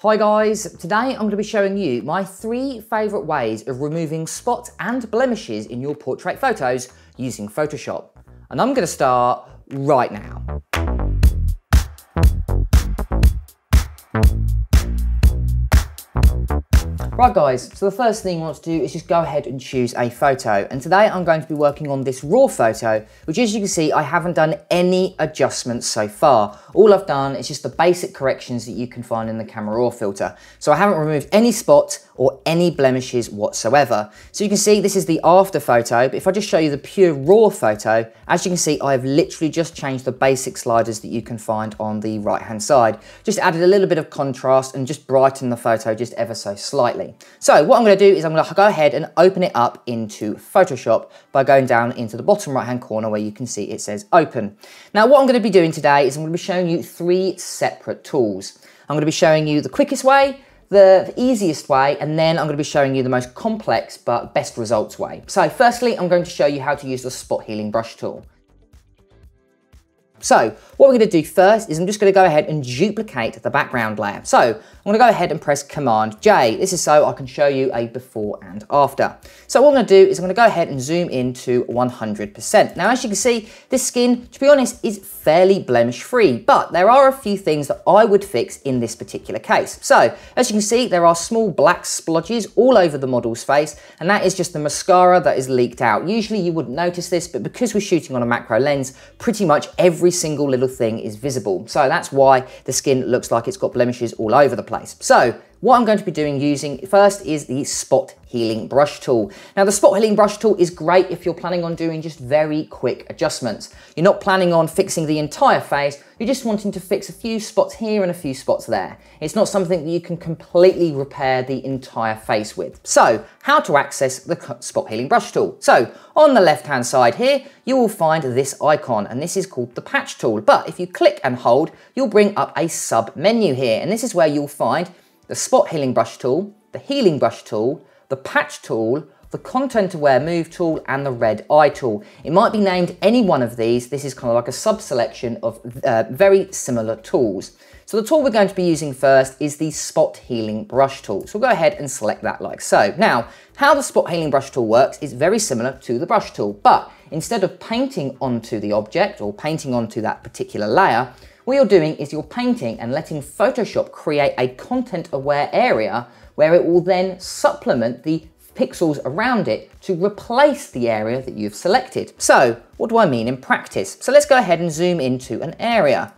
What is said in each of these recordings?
Hi guys, today I'm going to be showing you my three favourite ways of removing spots and blemishes in your portrait photos using Photoshop. And I'm going to start right now. Right guys, so the first thing I want to do is just go ahead and choose a photo. And today I'm going to be working on this raw photo, which as you can see, I haven't done any adjustments so far. All I've done is just the basic corrections that you can find in the camera raw filter. So I haven't removed any spots or any blemishes whatsoever. So you can see this is the after photo, but if I just show you the pure raw photo, as you can see, I've literally just changed the basic sliders that you can find on the right hand side. Just added a little bit of contrast and just brightened the photo just ever so slightly. So what I'm gonna do is I'm gonna go ahead and open it up into Photoshop by going down into the bottom right hand corner where you can see it says open. Now what I'm gonna be doing today is I'm gonna be showing you three separate tools. I'm gonna be showing you the quickest way, the easiest way, and then I'm going to be showing you the most complex but best results way. So firstly, I'm going to show you how to use the spot healing brush tool. So what we're going to do first is I'm just going to go ahead and duplicate the background layer. So I'm to go ahead and press Command J. This is so I can show you a before and after. So what I'm to do is I'm going to go ahead and zoom into 100%. Now as you can see, this skin, to be honest, is fairly blemish free, but there are a few things that I would fix in this particular case. So as you can see, there are small black splodges all over the model's face, and that is just the mascara that is leaked out. Usually you wouldn't notice this, but because we're shooting on a macro lens, pretty much every single little thing is visible. So that's why the skin looks like it's got blemishes all over the place. So what I'm going to be doing using first is the spot healing brush tool. Now the spot healing brush tool is great if you're planning on doing just very quick adjustments. You're not planning on fixing the entire face, you're just wanting to fix a few spots here and a few spots there. It's not something that you can completely repair the entire face with. So how to access the spot healing brush tool. So on the left hand side here, you will find this icon and this is called the patch tool. But if you click and hold, you'll bring up a sub menu here and this is where you'll find the spot healing brush tool, the healing brush tool, the patch tool, the content aware move tool and the red eye tool. It might be named any one of these. This is kind of like a sub-selection of uh, very similar tools. So the tool we're going to be using first is the spot healing brush tool. So we'll go ahead and select that like so. Now, how the spot healing brush tool works is very similar to the brush tool, but instead of painting onto the object or painting onto that particular layer, what you're doing is you're painting and letting Photoshop create a content aware area where it will then supplement the pixels around it to replace the area that you've selected. So what do I mean in practice? So let's go ahead and zoom into an area.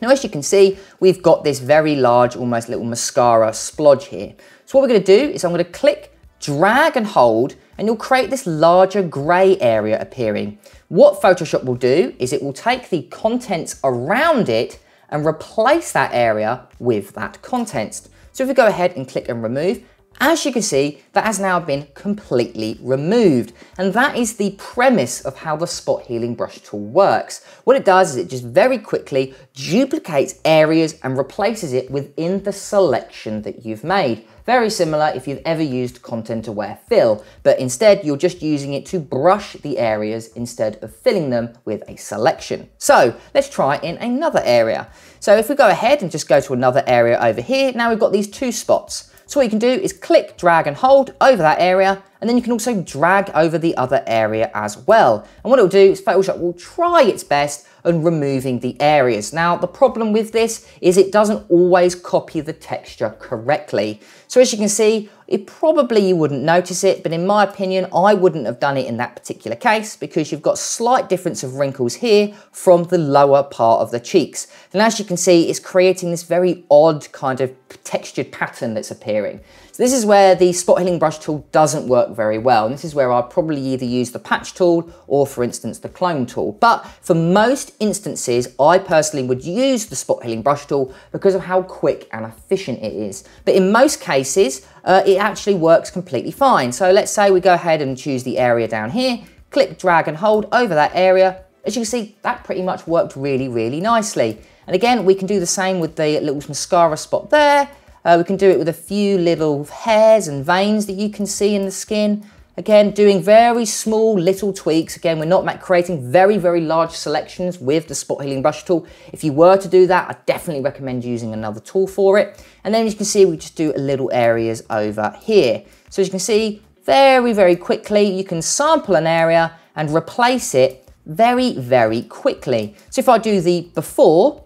Now, as you can see, we've got this very large, almost little mascara splodge here. So what we're gonna do is I'm gonna click, drag and hold, and you'll create this larger gray area appearing. What Photoshop will do is it will take the contents around it and replace that area with that content. So if we go ahead and click and remove, as you can see, that has now been completely removed. And that is the premise of how the spot healing brush tool works. What it does is it just very quickly duplicates areas and replaces it within the selection that you've made. Very similar if you've ever used content aware fill, but instead you're just using it to brush the areas instead of filling them with a selection. So let's try in another area. So if we go ahead and just go to another area over here, now we've got these two spots. So what you can do is click, drag and hold over that area and then you can also drag over the other area as well. And what it'll do is Photoshop will try its best on removing the areas. Now, the problem with this is it doesn't always copy the texture correctly. So as you can see, it probably you wouldn't notice it, but in my opinion, I wouldn't have done it in that particular case because you've got slight difference of wrinkles here from the lower part of the cheeks. And as you can see, it's creating this very odd kind of textured pattern that's appearing. So this is where the spot healing brush tool doesn't work very well. And this is where I'd probably either use the patch tool or for instance the clone tool. But for most instances, I personally would use the spot healing brush tool because of how quick and efficient it is. But in most cases, uh, it actually works completely fine. So let's say we go ahead and choose the area down here, click, drag and hold over that area. As you can see, that pretty much worked really, really nicely. And again, we can do the same with the little mascara spot there. Uh, we can do it with a few little hairs and veins that you can see in the skin. Again, doing very small little tweaks. Again, we're not creating very, very large selections with the spot healing brush tool. If you were to do that, I definitely recommend using another tool for it. And then as you can see, we just do a little areas over here. So as you can see, very, very quickly, you can sample an area and replace it very, very quickly. So if I do the before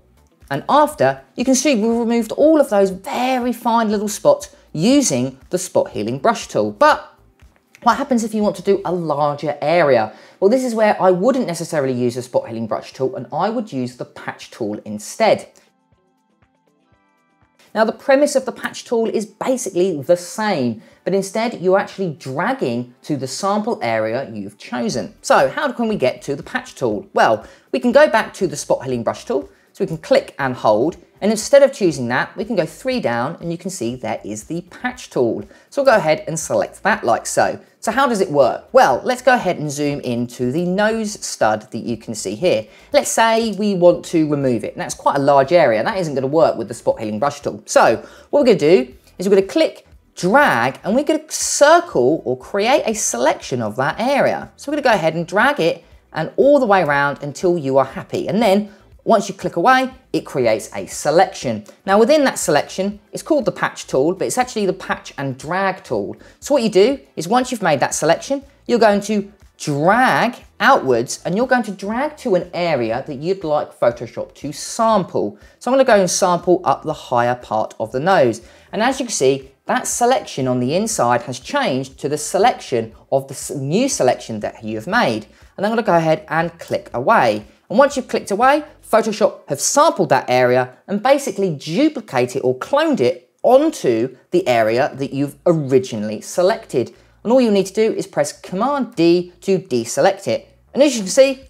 and after, you can see we've removed all of those very fine little spots using the spot healing brush tool. But what happens if you want to do a larger area? Well, this is where I wouldn't necessarily use a spot healing brush tool and I would use the patch tool instead. Now the premise of the patch tool is basically the same, but instead you're actually dragging to the sample area you've chosen. So how can we get to the patch tool? Well, we can go back to the spot healing brush tool, so we can click and hold, and instead of choosing that, we can go three down and you can see there is the patch tool. So we'll go ahead and select that like so. So how does it work? Well, let's go ahead and zoom into the nose stud that you can see here. Let's say we want to remove it. And That's quite a large area. That isn't gonna work with the spot healing brush tool. So what we're gonna do is we're gonna click drag and we're going to circle or create a selection of that area. So we're going to go ahead and drag it and all the way around until you are happy. And then once you click away, it creates a selection. Now within that selection, it's called the patch tool, but it's actually the patch and drag tool. So what you do is once you've made that selection, you're going to drag outwards and you're going to drag to an area that you'd like Photoshop to sample. So I'm gonna go and sample up the higher part of the nose. And as you can see, that selection on the inside has changed to the selection of the new selection that you have made. And I'm gonna go ahead and click away. And once you've clicked away, Photoshop have sampled that area and basically duplicated or cloned it onto the area that you've originally selected. And all you need to do is press Command D to deselect it. And as you can see,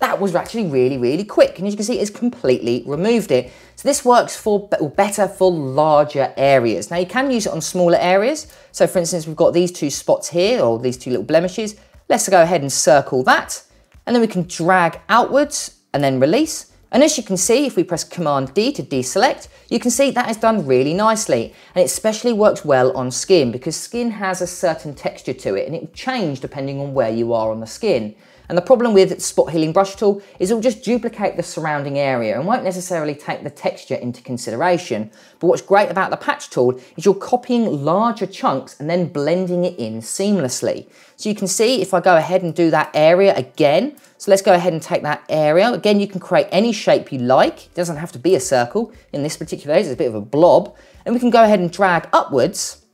that was actually really, really quick. And as you can see, it's completely removed it. So this works for better for larger areas. Now you can use it on smaller areas. So for instance, we've got these two spots here, or these two little blemishes. Let's go ahead and circle that. And then we can drag outwards and then release. And as you can see, if we press Command D to deselect, you can see that is done really nicely. And it especially works well on skin because skin has a certain texture to it and it will change depending on where you are on the skin. And the problem with Spot Healing Brush Tool is it will just duplicate the surrounding area and won't necessarily take the texture into consideration. But what's great about the Patch Tool is you're copying larger chunks and then blending it in seamlessly. So you can see if I go ahead and do that area again, so let's go ahead and take that area. Again, you can create any shape you like. It doesn't have to be a circle. In this particular case, it's a bit of a blob. And we can go ahead and drag upwards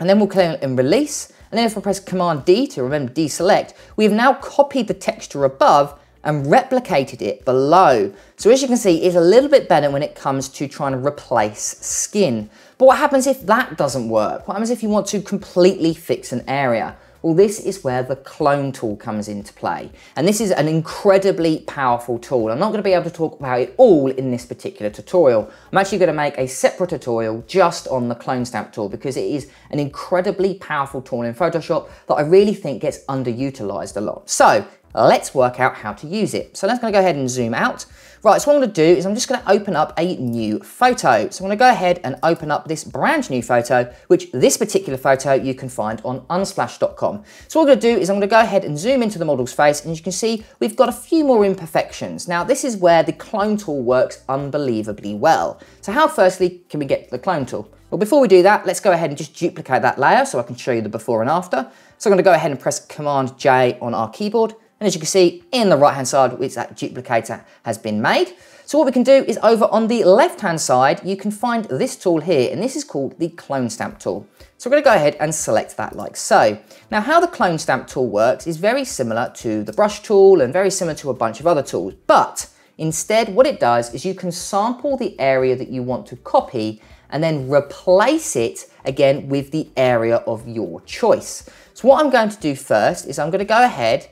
and then we'll click and release and then if I press Command D to remember deselect, we have now copied the texture above and replicated it below. So as you can see, it's a little bit better when it comes to trying to replace skin. But what happens if that doesn't work? What happens if you want to completely fix an area? Well, this is where the clone tool comes into play. And this is an incredibly powerful tool. I'm not gonna be able to talk about it all in this particular tutorial. I'm actually gonna make a separate tutorial just on the clone stamp tool because it is an incredibly powerful tool in Photoshop that I really think gets underutilized a lot. So let's work out how to use it. So let's go ahead and zoom out. Right, so what I'm gonna do is I'm just gonna open up a new photo. So I'm gonna go ahead and open up this brand new photo, which this particular photo you can find on unsplash.com. So what I'm gonna do is I'm gonna go ahead and zoom into the model's face and you can see we've got a few more imperfections. Now this is where the clone tool works unbelievably well. So how firstly can we get the clone tool? Well, before we do that, let's go ahead and just duplicate that layer so I can show you the before and after. So I'm gonna go ahead and press Command J on our keyboard and as you can see in the right hand side, which that duplicator has been made. So what we can do is over on the left hand side, you can find this tool here, and this is called the clone stamp tool. So we're gonna go ahead and select that like so. Now how the clone stamp tool works is very similar to the brush tool and very similar to a bunch of other tools, but instead what it does is you can sample the area that you want to copy and then replace it again with the area of your choice. So what I'm going to do first is I'm gonna go ahead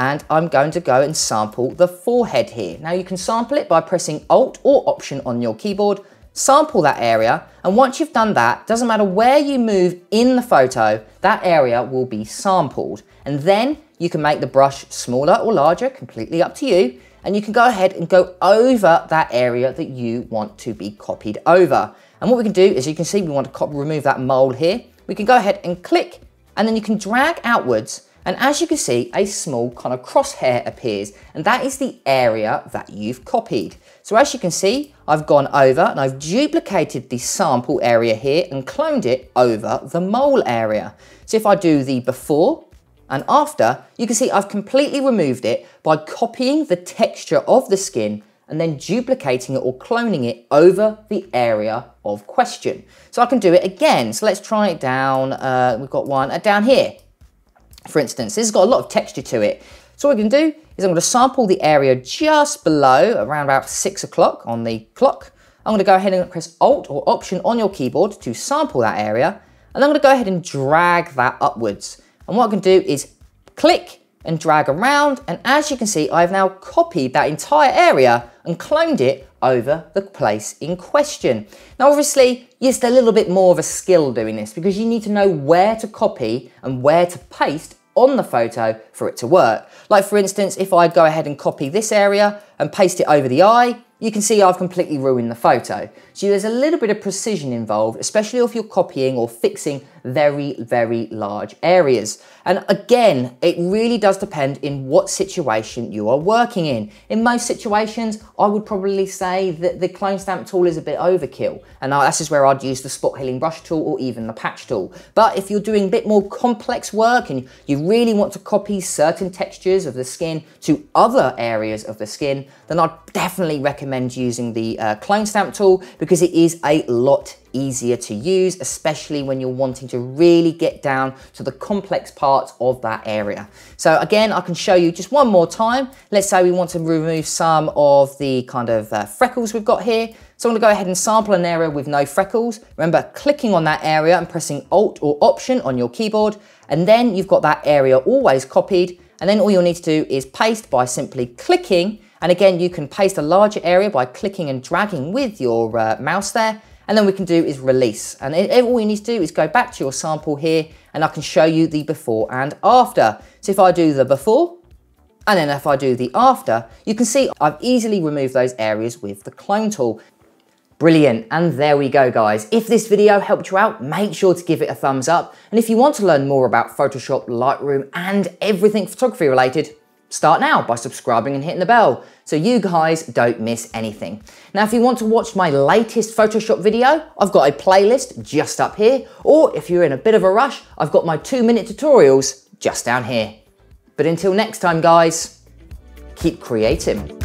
and I'm going to go and sample the forehead here. Now you can sample it by pressing Alt or Option on your keyboard, sample that area, and once you've done that, doesn't matter where you move in the photo, that area will be sampled. And then you can make the brush smaller or larger, completely up to you, and you can go ahead and go over that area that you want to be copied over. And what we can do is you can see we want to remove that mold here. We can go ahead and click and then you can drag outwards and as you can see, a small kind of crosshair appears, and that is the area that you've copied. So as you can see, I've gone over and I've duplicated the sample area here and cloned it over the mole area. So if I do the before and after, you can see I've completely removed it by copying the texture of the skin and then duplicating it or cloning it over the area of question. So I can do it again. So let's try it down. Uh, we've got one uh, down here for instance. This has got a lot of texture to it. So what we can do is I'm going to sample the area just below, around about 6 o'clock on the clock. I'm going to go ahead and press Alt or Option on your keyboard to sample that area. And I'm going to go ahead and drag that upwards. And what I can do is click and drag around. And as you can see, I've now copied that entire area and cloned it over the place in question. Now obviously, yes, a little bit more of a skill doing this because you need to know where to copy and where to paste on the photo for it to work. Like for instance, if I go ahead and copy this area and paste it over the eye, you can see I've completely ruined the photo. So there's a little bit of precision involved, especially if you're copying or fixing very, very large areas. And again, it really does depend in what situation you are working in. In most situations, I would probably say that the clone stamp tool is a bit overkill. And this is where I'd use the spot healing brush tool or even the patch tool. But if you're doing a bit more complex work and you really want to copy certain textures of the skin to other areas of the skin, then I'd definitely recommend using the uh, clone stamp tool because it is a lot easier to use, especially when you're wanting to really get down to the complex parts of that area. So again, I can show you just one more time. Let's say we want to remove some of the kind of uh, freckles we've got here. So I'm gonna go ahead and sample an area with no freckles. Remember, clicking on that area and pressing Alt or Option on your keyboard, and then you've got that area always copied, and then all you'll need to do is paste by simply clicking, and again, you can paste a larger area by clicking and dragging with your uh, mouse there, and then we can do is release. And it, all you need to do is go back to your sample here and I can show you the before and after. So if I do the before, and then if I do the after, you can see I've easily removed those areas with the clone tool. Brilliant, and there we go guys. If this video helped you out, make sure to give it a thumbs up. And if you want to learn more about Photoshop, Lightroom, and everything photography related, Start now by subscribing and hitting the bell so you guys don't miss anything. Now, if you want to watch my latest Photoshop video, I've got a playlist just up here, or if you're in a bit of a rush, I've got my two minute tutorials just down here. But until next time, guys, keep creating.